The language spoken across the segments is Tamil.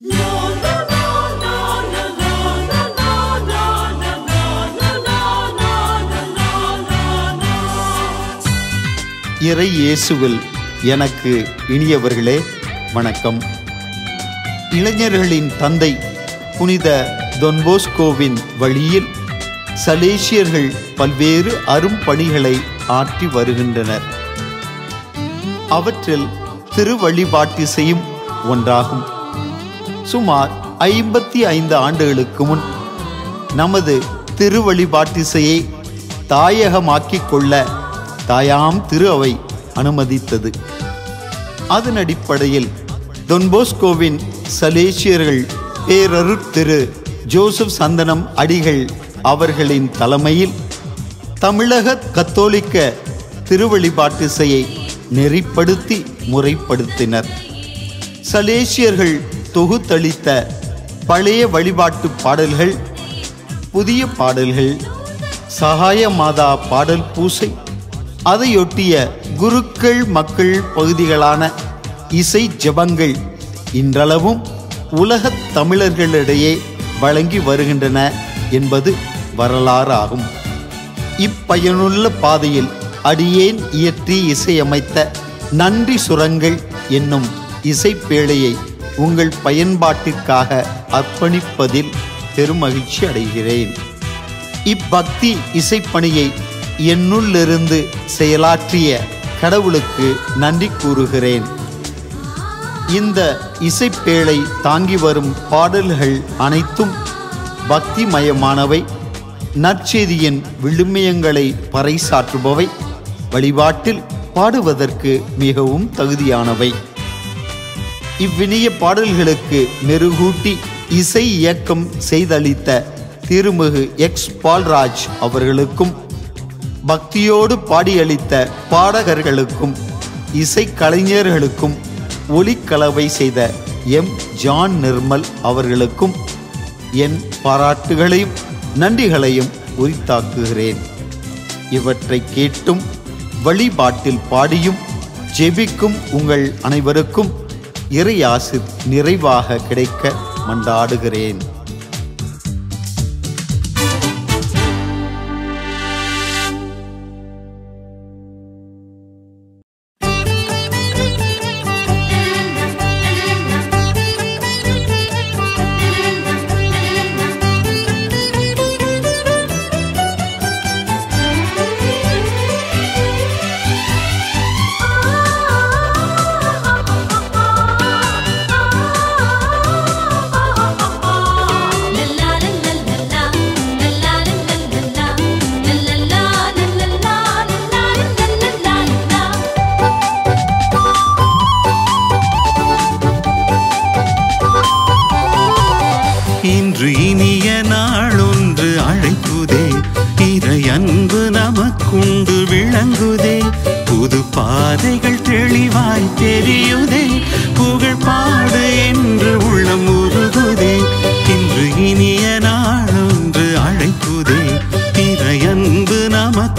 இறை இயேசுவில் எனக்கு இனியவர்களே வணக்கம். இளைஞர்களின் தந்தை புனித தொன்போஸ்கோவின் வழியில் சலேசியர்கள் பல்வேறு அரும்பணிகளை ஆற்றி வருகின்றனர். அவற்றில் திருவழிபாட்டிசையும் ஒன்றாகும். சுமார் ஐம்பத்தி ஐந்து ஆண்டுகளுக்கு முன் நமது திருவழிபாட்டிசையை தாயகமாக்கிக் கொள்ள தாயாம் திரு அவை அனுமதித்தது. அதன் அடிப்படையில் தொன்போஸ்கோவின் சலேசியர்கள் பேரருட் திரு ஜோசப் சந்தனம் அடிகள் அவர்களின் தலைமையில் தமிழக கத்தோலிக்க திருவழிபாட்டிசையை நெறிப்படுத்தி முறைப்படுத்தினர். சலேசியர்கள் தொகுத்தளித்த பழைய வழிபாட்டு பாடல்கள் புதிய பாடல்கள் சகாய மாதா பாடல் பூசை அதையொட்டிய குருக்கள் மக்கள் பகுதிகளான இசை ஜபங்கள் இன்றளவும் உலகத் தமிழர்களிடையே வழங்கி வருகின்றன என்பது வரலாறு ஆகும் இப்பயனுள்ள பாதையில் அடியேன் இயற்றி இசையமைத்த நன்றி சுரங்கள் என்னும் இசைப்பேழையை உங்கள் பயன்பாட்டிற்காக அர்ப்பணிப்பதில் பெருமகிழ்ச்சி அடைகிறேன். இப்பக்தி இசைப்பணியை என்னுள்ளிருந்து செயலாற்றிய கடவுளுக்கு நன்றி கூறுகிறேன். இந்த இசைப்பேழை தாங்கி வரும் பாடல்கள் அனைத்தும் பக்திமயமானவை. நற்செய்தியின் விழுமியங்களை பறைசாற்றுபவை. வழிபாட்டில் பாடுவதற்கு மிகவும் தகுதியானவை. இவ்வினிய பாடல்களுக்கு மெருகூட்டி இசை இயக்கம் செய்தளித்த திருமிகு எக்ஸ் பால்ராஜ் அவர்களுக்கும் பக்தியோடு பாடியளித்த பாடகர்களுக்கும் இசைக்கலைஞர்களுக்கும் ஒலிக்கலவை செய்த எம். ஜான் நிர்மல் அவர்களுக்கும் என் பாராட்டுகளையும் நன்றிகளையும் உரித்தாக்குகிறேன். இவற்றை கேட்டும் வழிபாட்டில் பாடியும் ஜெபிக்கும் உங்கள் அனைவருக்கும் இறையாசு நிறைவாக கிடைக்க மன்றாடுகிறேன்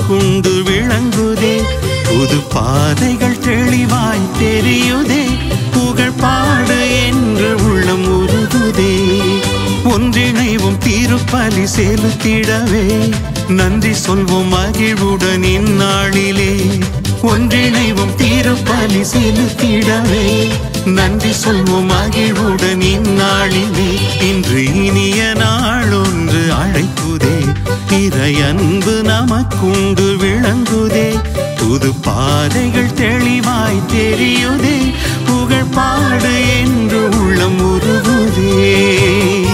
நமக்குண்டு விளங்குதே. புது பாதைகள் தெளிவாய் தெரியுதே. புகழ் பாடு என்று உள்ளம் உருகுதே. ஒன்றிணைவும் திருப்பலி செலுத்திடவே. நன்றி சொல்வோம் மகிழ்வுடன் இந்நாளிலே. ஒன்றிணைவும் திருப்பலி செலுத்திடவே. நன்றி சொல்வோம் மகிழ்வுடன் இந்நாளிலே. இன்று இனிய நாளொன்று அழைத்து இறை அன்பு நமக்குண்டு விளங்குதே. புது பாதைகள் தெளிவாய் தெரியுதே. புகழ் பாடு என்று உள்ளம் உருகுதே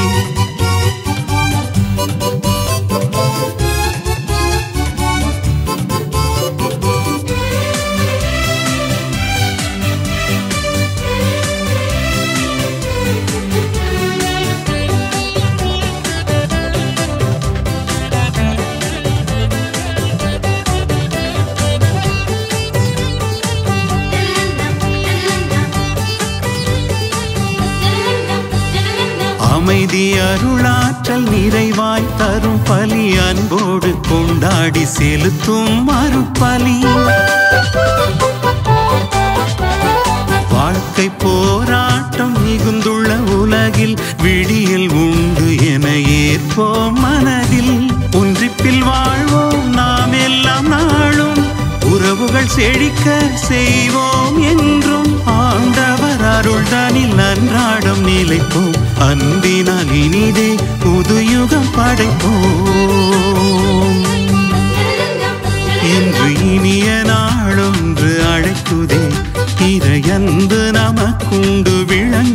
அருளாற்றல் நிறைவாய் தரும் பலி அன்போடு கொண்டாடி செலுத்தும் மறுபலி வாழ்க்கை போராட்டம் மிகுந்துள்ள உலகில் விடியல் உண்டு என ஏற்போம் மனதில். ஒன்றிப்பில் வாழ்வோம் நாம் எல்லாம் நாளும். உறவுகள் செழிக்க செய்வோம் என்றும். அருள்தானில் அன்றாடம் நிலைப்போம். அன்பினால் இனிதே புதுயுகம் படைப்போம். இன்று இனிய நாளொன்று அழைக்குதே. இறையன்பு நமக்குண்டு விளங்க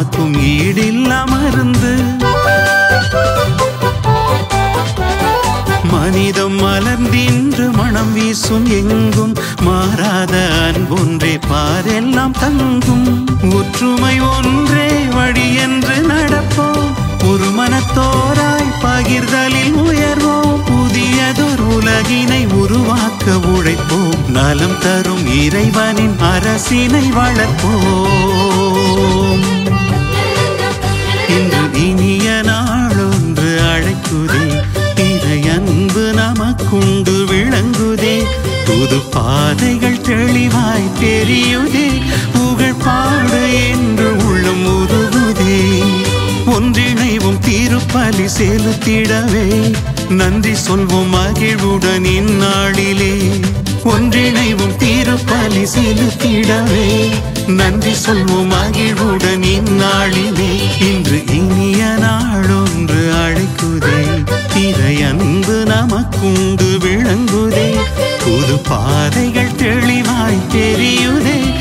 காக்கும் ஈடில் அமர்ந்து மனிதம் மலர்ந்தின்று மனம் வீசும் எங்கும் மாறாத அன்பொன்றே பாரெல்லாம் தங்கும். ஒற்றுமை ஒன்றே வழி என்று நடப்போம். ஒரு மனத்தோராய் பகிர்தலில் உயர்வோம். புதியதொரு உலகினை உருவாக்க உழைப்போம். நலம் தரும் இறைவனின் அரசினை வளர்ப்போம். புது பாதைகள் தெளிவாய் தெரியுதே. புகழ் பாடு என்று உள்ளம் உருகுதே. ஒன்றிணைவும் திருப்பலி செலுத்திடவே. நன்றி சொல்வோம் மகிழ்வுடன் இந்நாளிலே. ஒன்றிணைவும் திருப்பலி செலுத்திடவே. நன்றி சொல்வோம் மகிழ்வுடன் இந்நாளிலே. இன்று இனிய நாளொன்று அழைக்குதே. இறை நமக்குண்டு விளங்குதே. புது பாதைகள் தெளிவாய் தெரியுதே.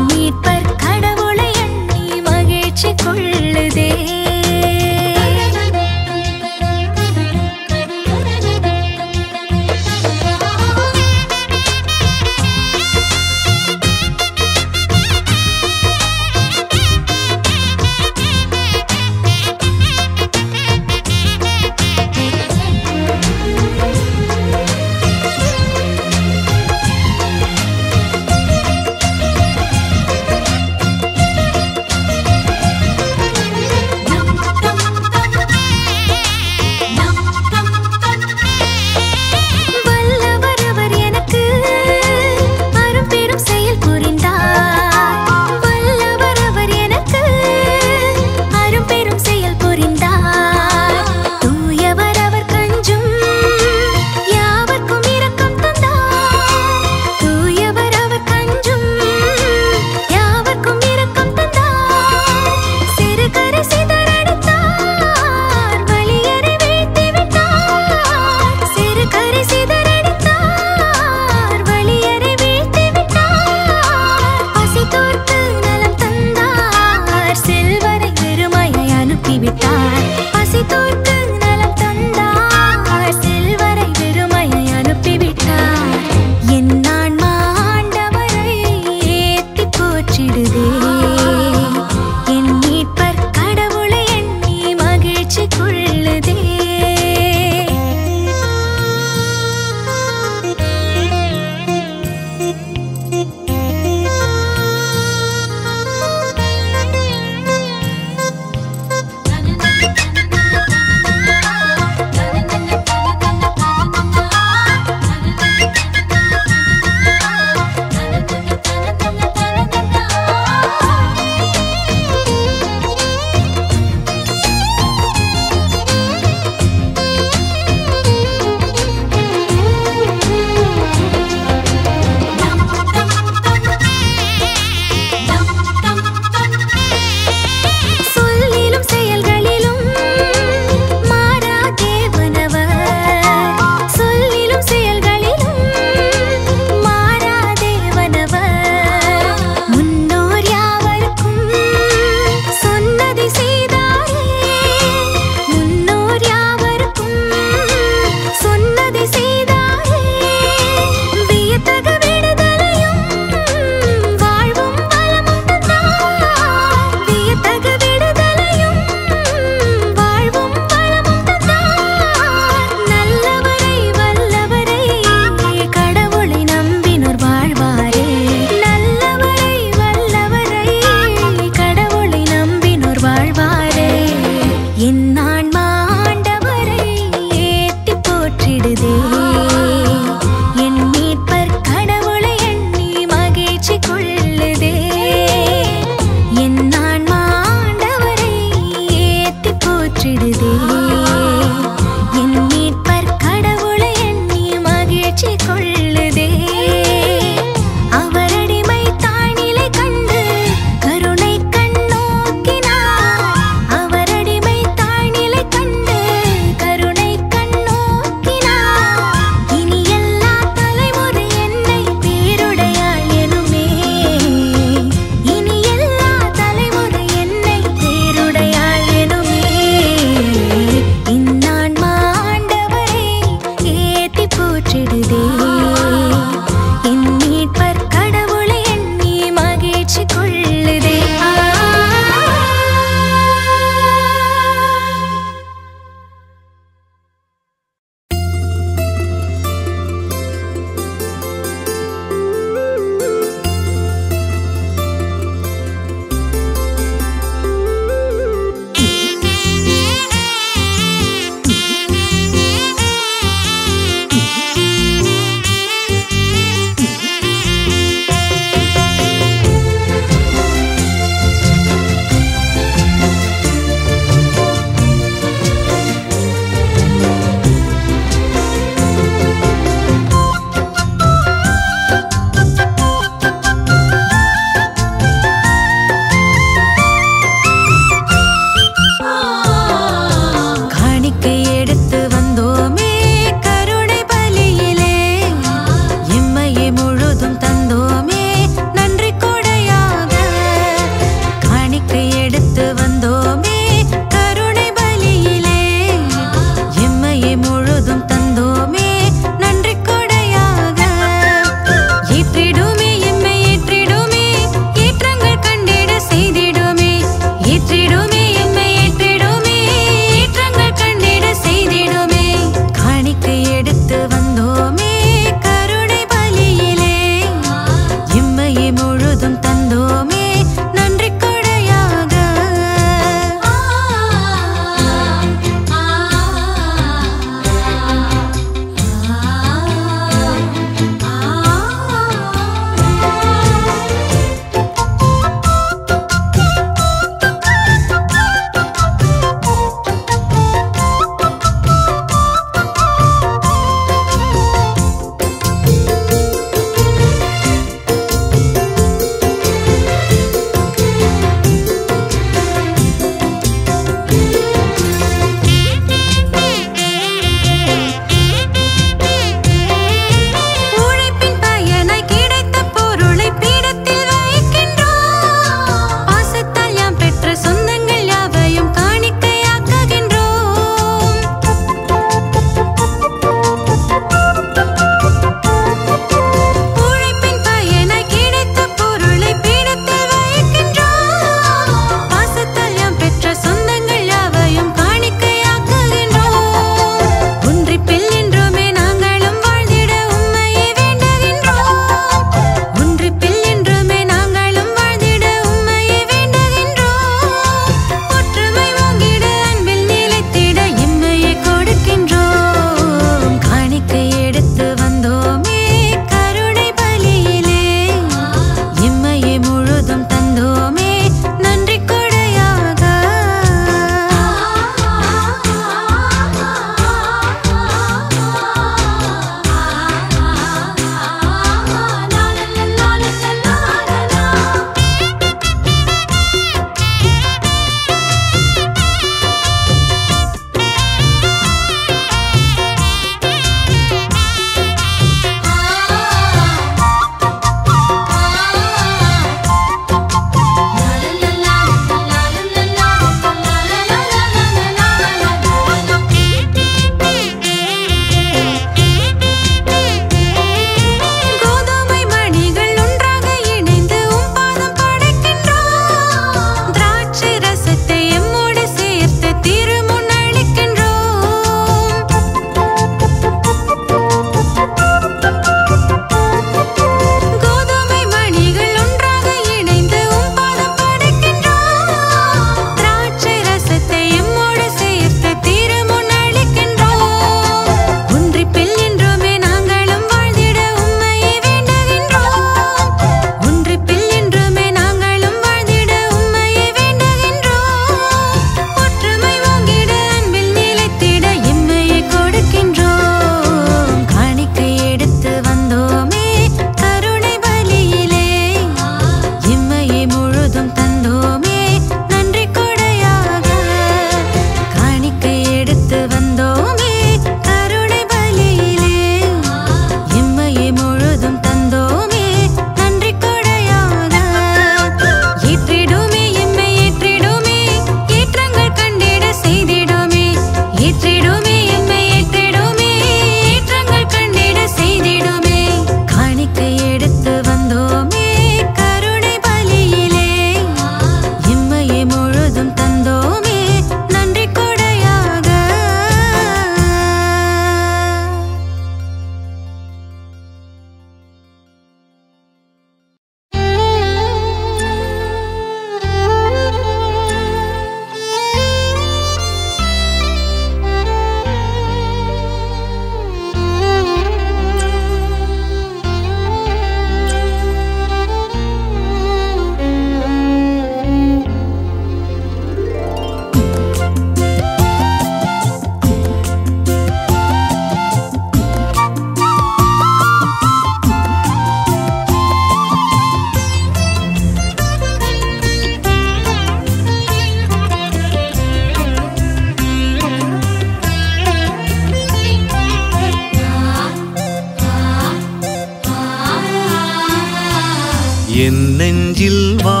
என் நெஞ்சில் வா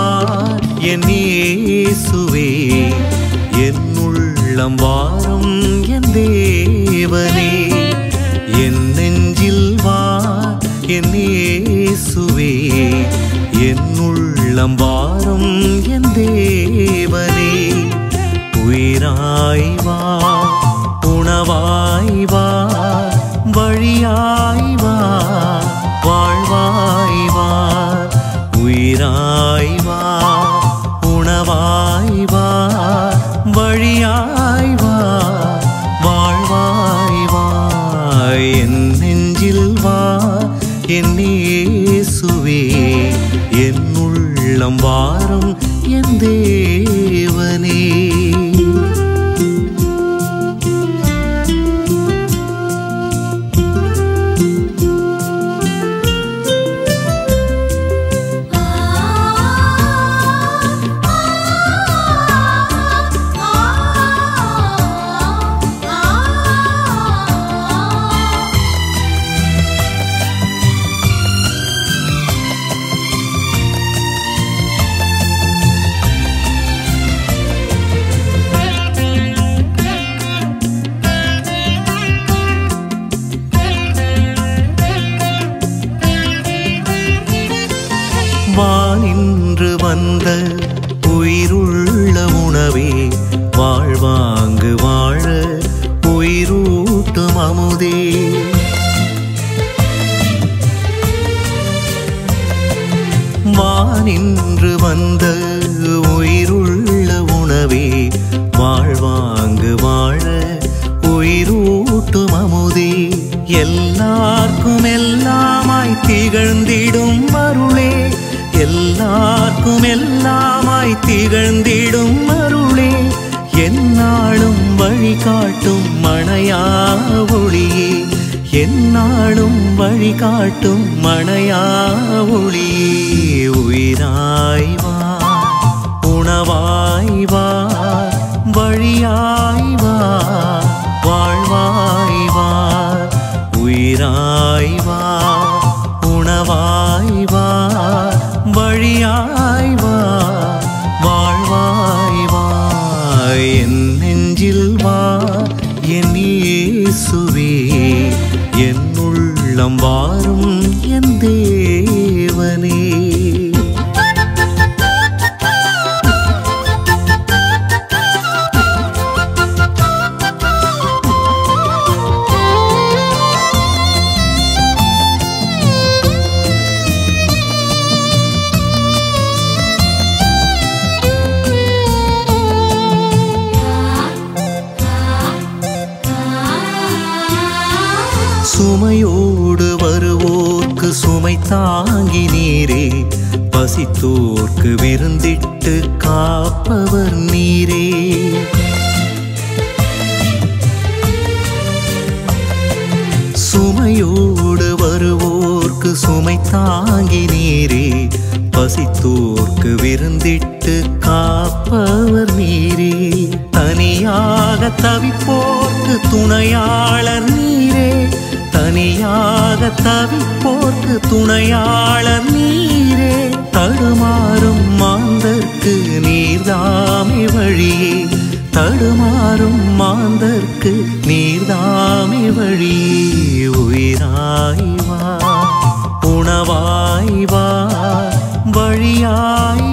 என் இயேசுவே என் உள்ளம் வாரும் என் தேவனே. என் நெஞ்சில் வா என் இயேசுவே என் உள்ளம் வாரும் என் தேவனே. உயிராய் வா விருந்திட்டு காப்பவர் நீரே. தனியாக தவிப்போர்க்கு துணையாளர் நீரே. தனியாக தவிப்போர்க்கு துணையாளர் நீரே. தடுமாறும் மாந்தர்க்கு நீர்தாமே வழியே. தடுமாறும் மாந்தர்க்கு நீர்தாமே வழியே. உயிராய்வா உணவாய்வா வழியாய்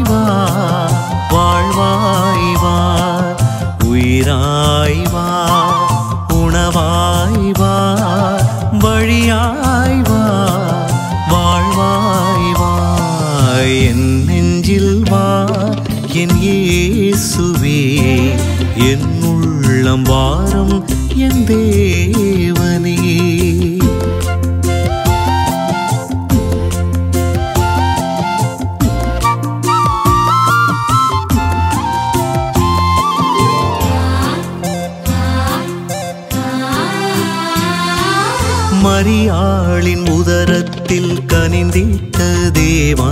கனிந்திட்ட தேவா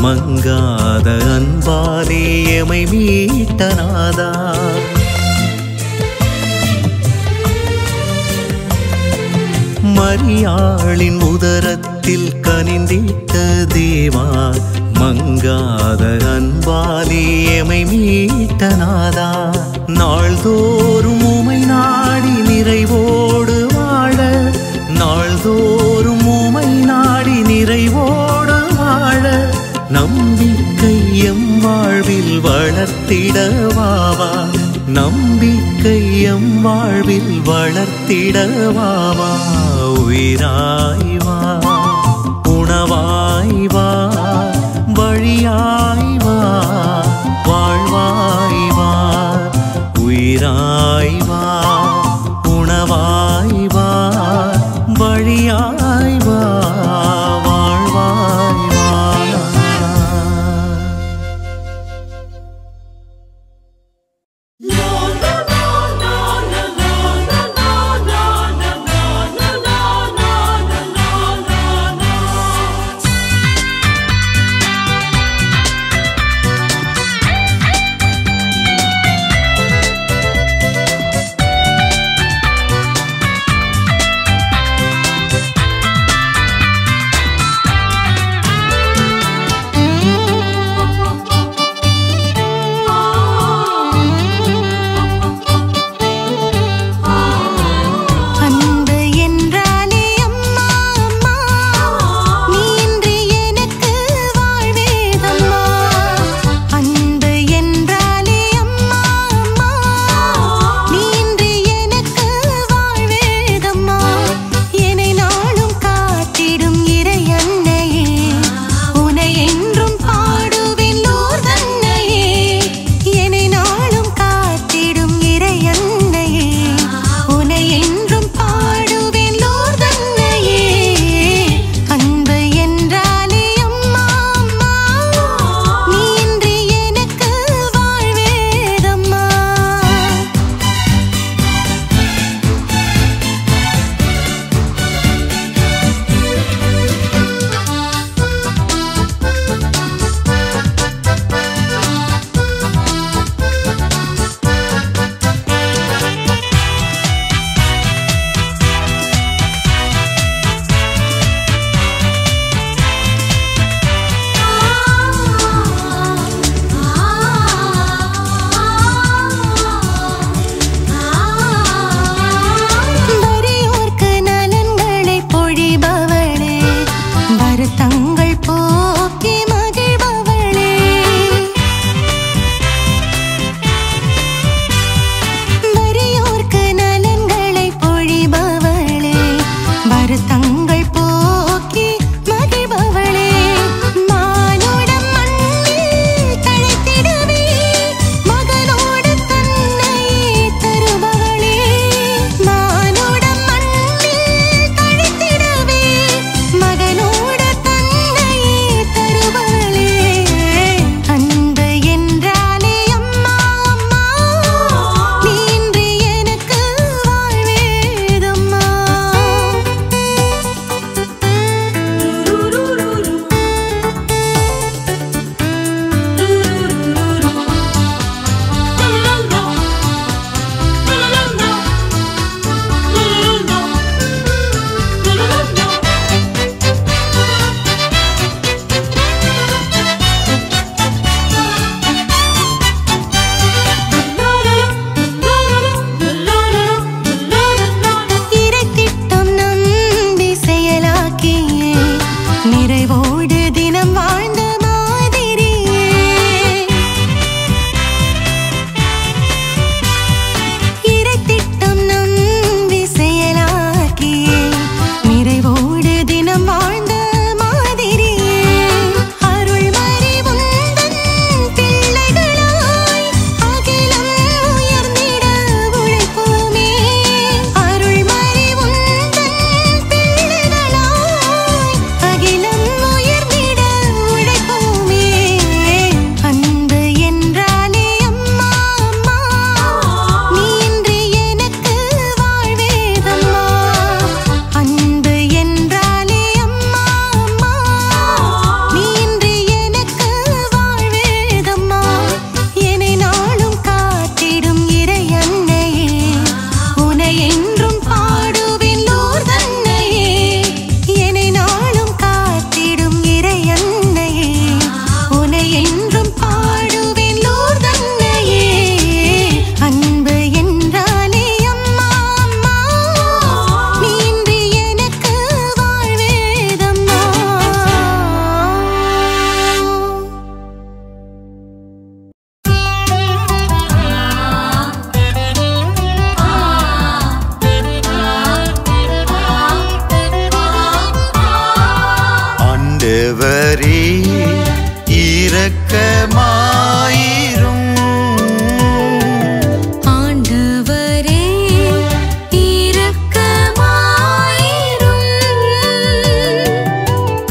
மங்காத அன்பாலே எமை மீட்டனாதா? மரியாளின் உதரத்தில் கனிந்திட்ட தேவா மங்காத அன்பாலே எமை மீட்டனாதா? நாள்தோறும் உமை நாடி நிறைவோ வாழ்வில் வளர்த்திடவாவா? நம்பிக்கை எம் வாழ்வில் வளர்த்திடவாவா? உயிராய்வா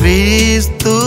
visto.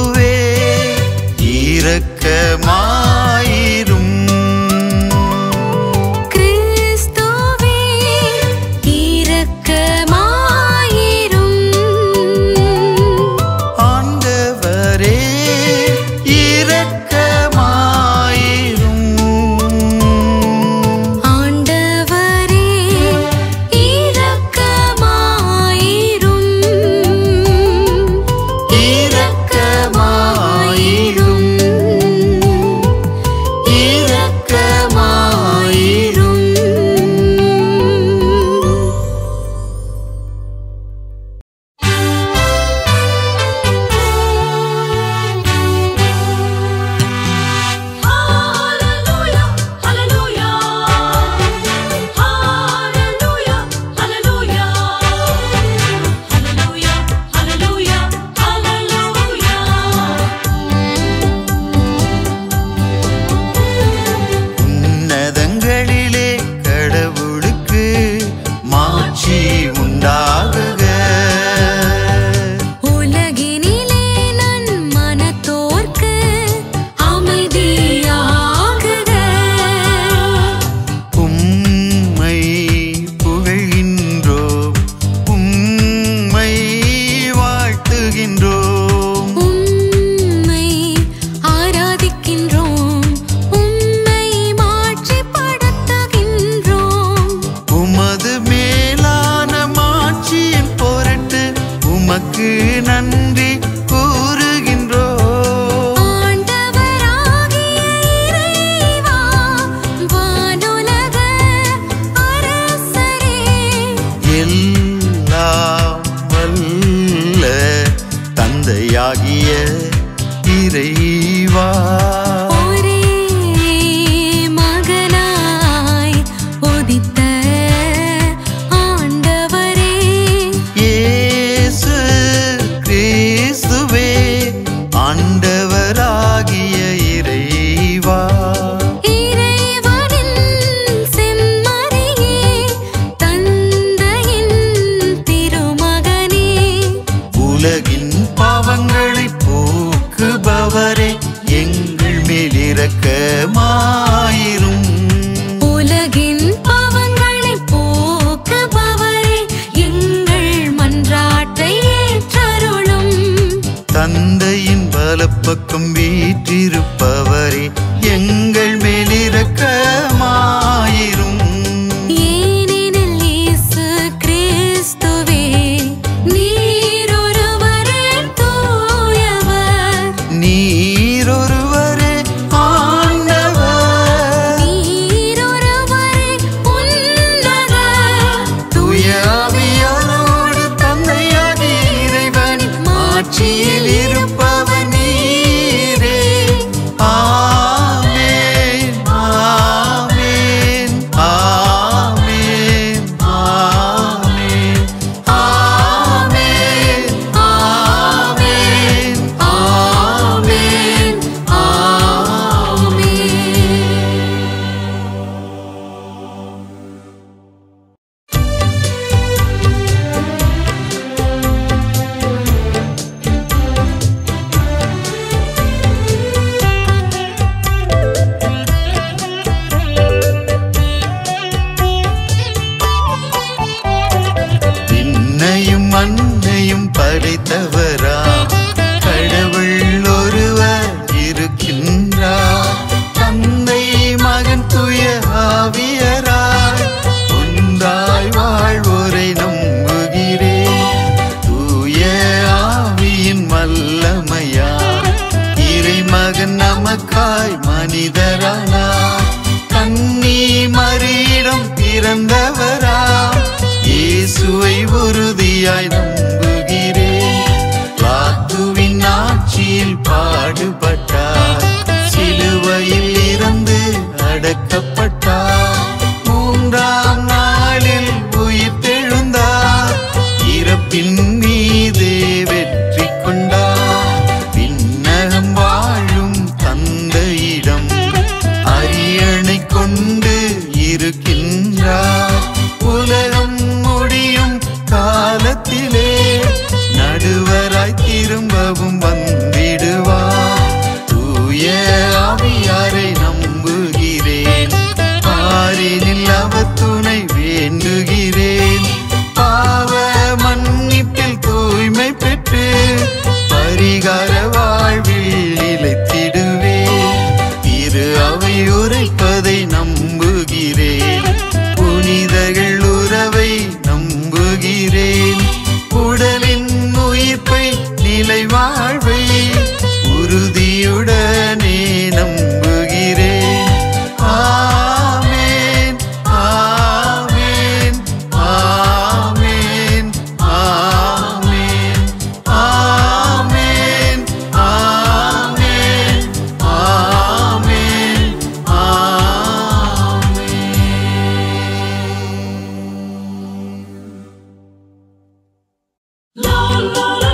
La la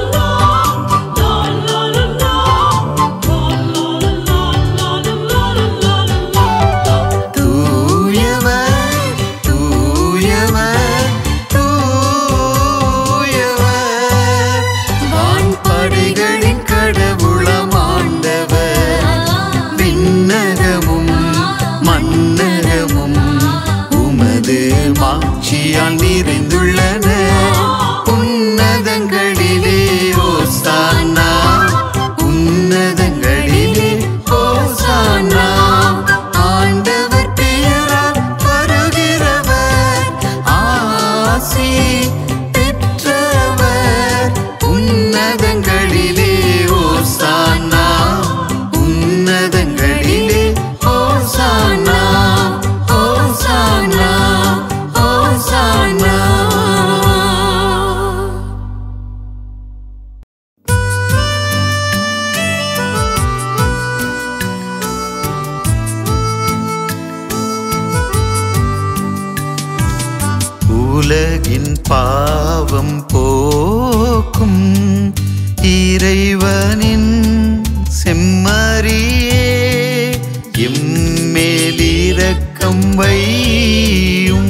உலகின் பாவம் போக்கும் இறைவனின் செம்மறியே எம்மேலிரக்கம் வையும்